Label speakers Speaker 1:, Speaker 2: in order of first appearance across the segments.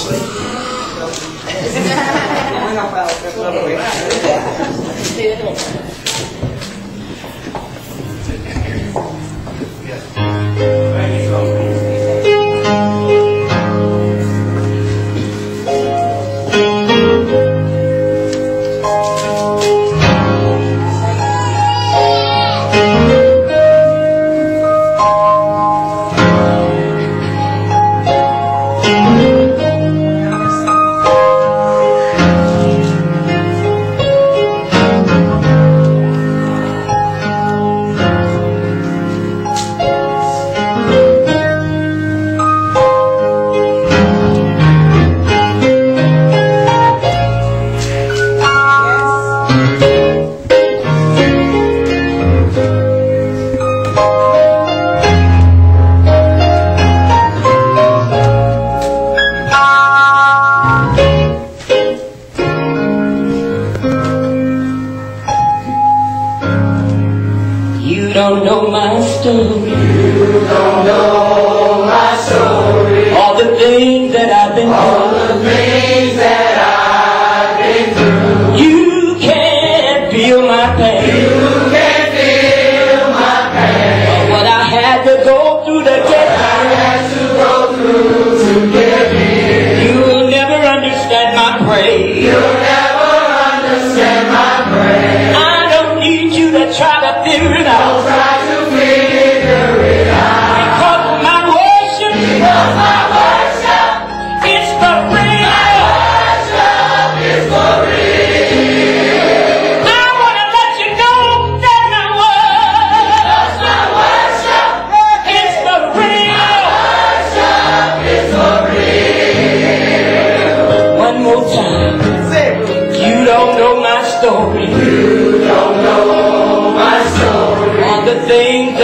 Speaker 1: asleep.
Speaker 2: You don't know my story.
Speaker 3: You don't know my story.
Speaker 2: All the things that I've been
Speaker 3: All
Speaker 2: through.
Speaker 3: the things that I've been through.
Speaker 2: You can't feel my pain.
Speaker 3: You can't feel my pain.
Speaker 2: What I had to go through to get
Speaker 3: I had to go through to get here.
Speaker 2: You'll never understand my praise.
Speaker 3: You'll
Speaker 2: try to figure it
Speaker 3: Don't
Speaker 2: out.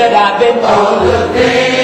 Speaker 2: that I've been through. All the
Speaker 3: things